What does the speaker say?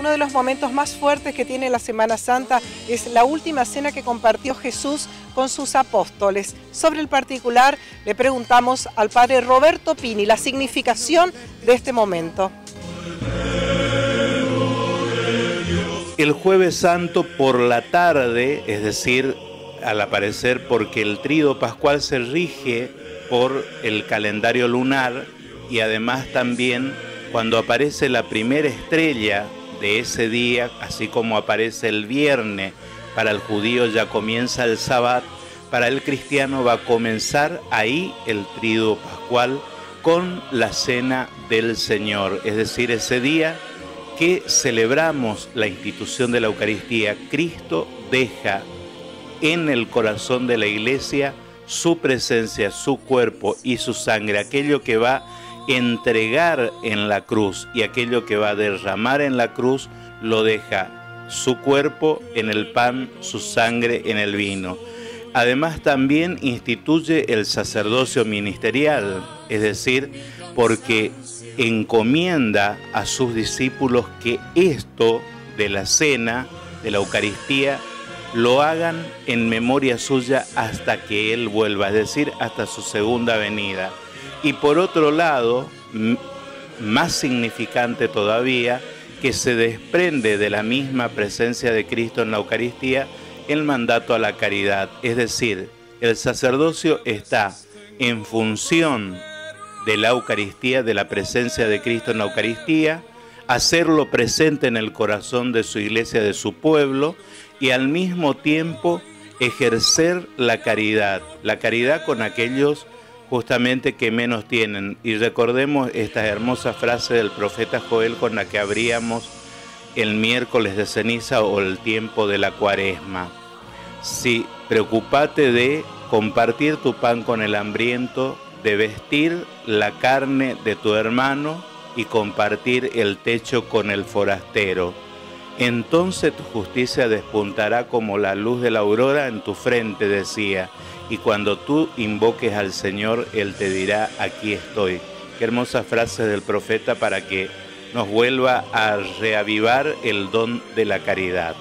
uno de los momentos más fuertes que tiene la Semana Santa es la última cena que compartió Jesús con sus apóstoles. Sobre el particular le preguntamos al padre Roberto Pini la significación de este momento. El jueves santo por la tarde, es decir, al aparecer porque el trío pascual se rige por el calendario lunar y además también cuando aparece la primera estrella de ese día, así como aparece el viernes, para el judío ya comienza el sábado, para el cristiano va a comenzar ahí el trío pascual con la cena del Señor, es decir, ese día que celebramos la institución de la Eucaristía, Cristo deja en el corazón de la iglesia su presencia, su cuerpo y su sangre, aquello que va a entregar en la cruz y aquello que va a derramar en la cruz, lo deja su cuerpo en el pan, su sangre en el vino. Además también instituye el sacerdocio ministerial, es decir, porque encomienda a sus discípulos que esto de la cena, de la Eucaristía, lo hagan en memoria suya hasta que Él vuelva, es decir, hasta su segunda venida. Y por otro lado, más significante todavía, que se desprende de la misma presencia de Cristo en la Eucaristía el mandato a la caridad. Es decir, el sacerdocio está en función de la Eucaristía, de la presencia de Cristo en la Eucaristía, hacerlo presente en el corazón de su iglesia, de su pueblo, y al mismo tiempo ejercer la caridad, la caridad con aquellos justamente que menos tienen. Y recordemos esta hermosa frase del profeta Joel con la que abríamos el miércoles de ceniza o el tiempo de la cuaresma. Sí, preocupate de compartir tu pan con el hambriento, de vestir la carne de tu hermano y compartir el techo con el forastero entonces tu justicia despuntará como la luz de la aurora en tu frente, decía, y cuando tú invoques al Señor, Él te dirá, aquí estoy. Qué hermosa frase del profeta para que nos vuelva a reavivar el don de la caridad.